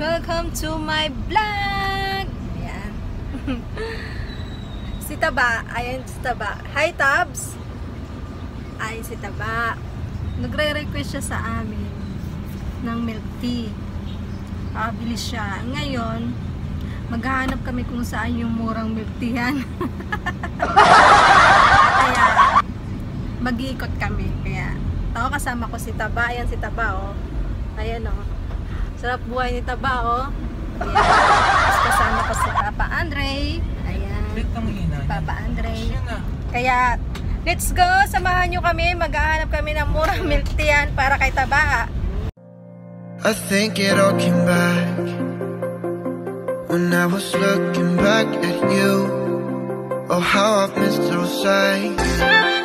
Welcome to my vlog! Ayan. si Taba. Ayan si Taba. Hi, Tabs! Ay, si Taba. Nagre-request siya sa amin ng milk tea. Pabili siya. Ngayon, maghahanap kami kung saan yung murang milk tea yan. Kaya, mag-iikot kami. Kaya, ako kasama ko si Taba. Ayan si Taba, oh. Ayan, oh. Sarap buhay ni Taba, oh. Ayan. Tapos kasama ko si Papa Andre. Ayan. Hina. Papa Andre. Kaya, let's go. Samahan nyo kami. Maghahanap kami ng murang milk tea yan para kay Taba. I think it all came back when I was looking back at you. Oh, how I've missed those sights.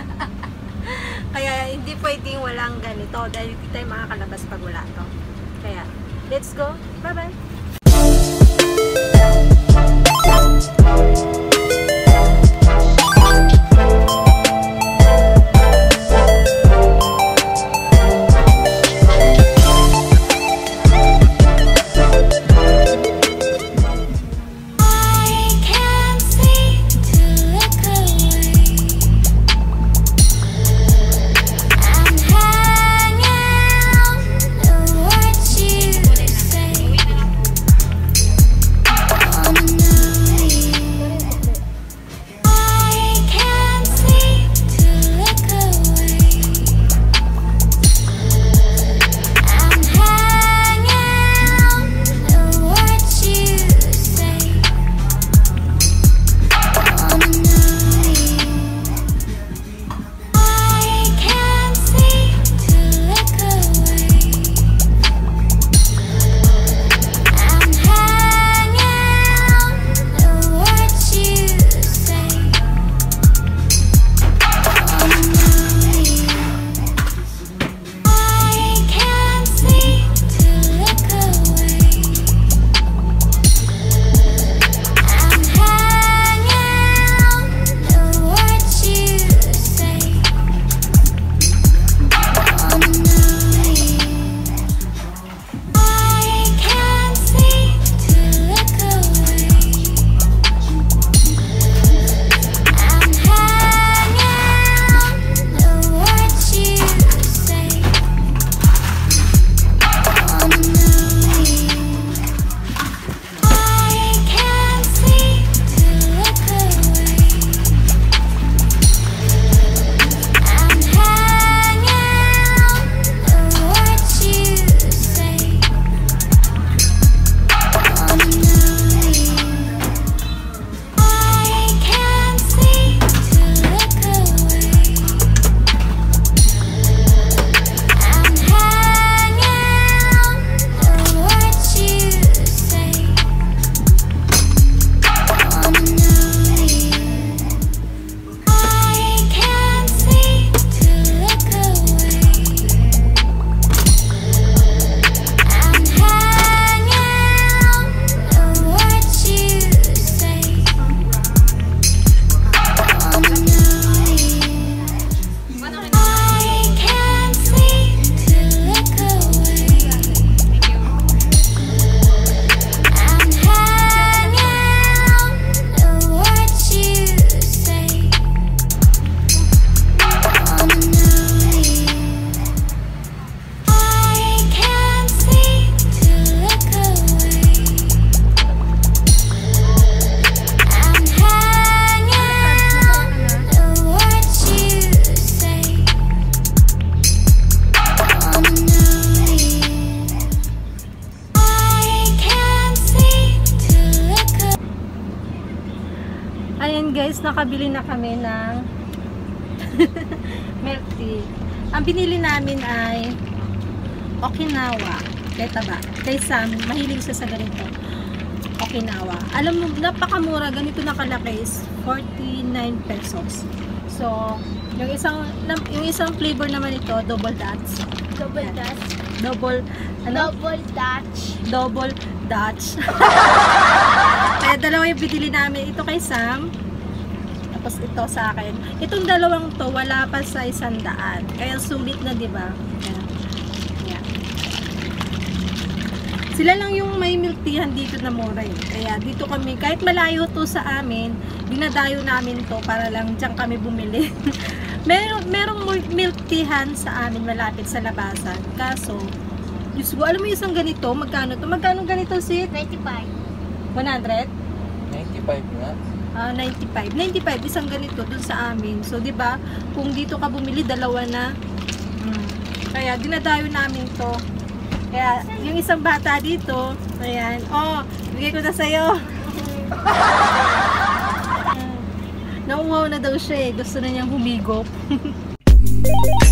kaya hindi pwedeng walang ganito dahil hindi tayo makakalabas pag wala to. Kaya, let's go. Bye-bye. Nakabili na kami ng milk tea. Ang binili namin ay Okinawa. Kay Taba. Kay Sam, mahilig siya sa ganito. Okinawa. Alam mo, napakamura. Ganito na kalaki is 49 pesos. So, yung isang yung isang flavor naman ito, double Dutch. Double Yan. Dutch. Double, ano? Double Dutch. Double Dutch. Kaya dalawa yung binili namin. Ito kay Sam. Tapos ito sa akin. Itong dalawang to, wala pa sa isang daan. Kaya sulit na, di ba? Sila lang yung may milk teahan dito na mura eh. Kaya dito kami, kahit malayo to sa amin, dinadayo namin to para lang dyan kami bumili. Meron, merong milk teahan sa amin malapit sa labasan. Kaso, Diyos ko, alam mo yung isang ganito, magkano to? Magkano ganito si 25. 100? 95 nga. Ah, 95. 95 isang ganito dun sa amin. So, 'di ba? Kung dito ka bumili, dalawa na. Mm. Kaya dinadayo namin 'to. Kaya yung isang bata dito, ayan. Oh, bigay ko na sa iyo. Nauuhaw na daw siya eh. Gusto na niyang humigop.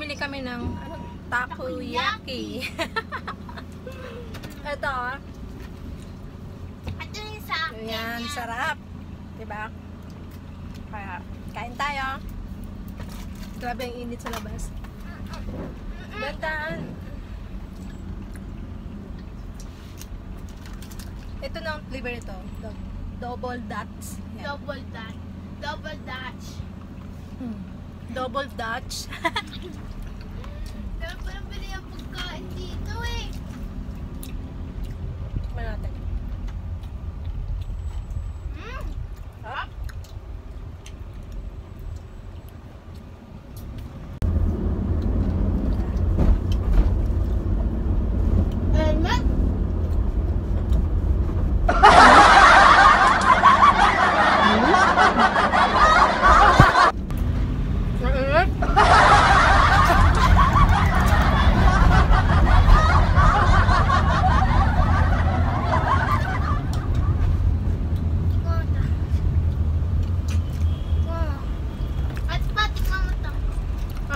Bumili kami ng ano, takoyaki. Ito, ah. Ito yung sa akin. Ayan, sarap. Diba? Kaya, kain tayo. Grabe ang init sa labas. Gandaan. Ito na ang flavor nito. Do- Double Dutch. Yan. Double Dutch. Double Dutch. Hmm. Double Dutch. Pero parang bili ang pagkain dito eh. Tikman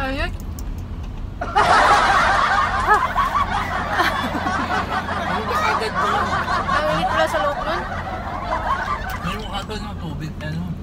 Ayun. Ano ba agad ko? Ang init pala sa loob nun. Ano mo agad ng tubig? Ano?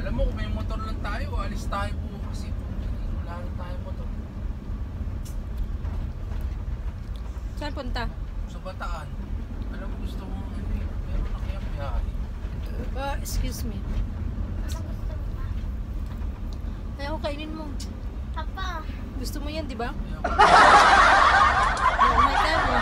Alam mo, kung may motor lang tayo, alis tayo bukas eh. Wala rin tayo motor. Saan punta? Sa Bataan. Alam mo, gusto mo, ano eh, meron na kaya biyahe. Uh, excuse me. Ayaw, kainin mo. Papa. Gusto mo yan, di ba? Kaya ako, Oo, may kamo.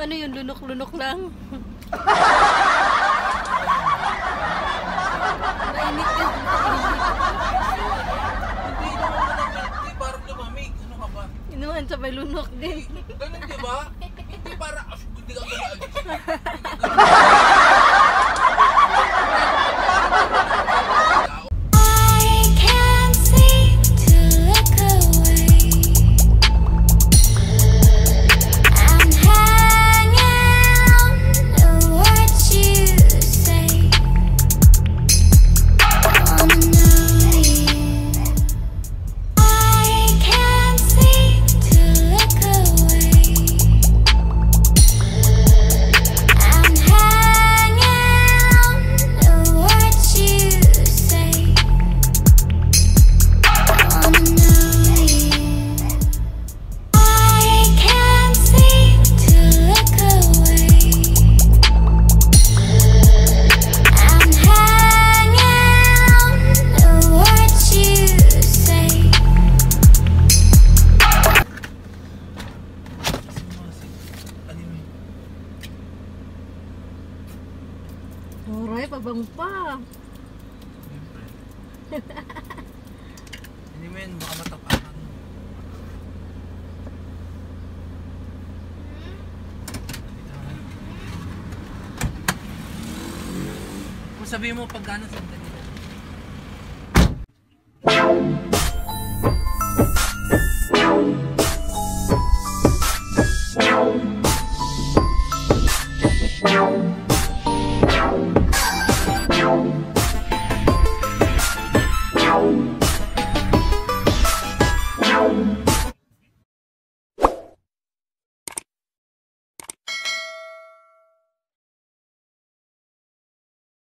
Ano yun? Lunok-lunok lang? Mainit ka. hindi naman mo hindi parang lumamig. Ano ka ba? Inuman sa may lunok din. Ganun di ba? Hindi para, hindi ka ganun. pabango pa. Siyempre. Hindi mo yun, baka matapakan. Kung sabihin mo pag gano'n sandali.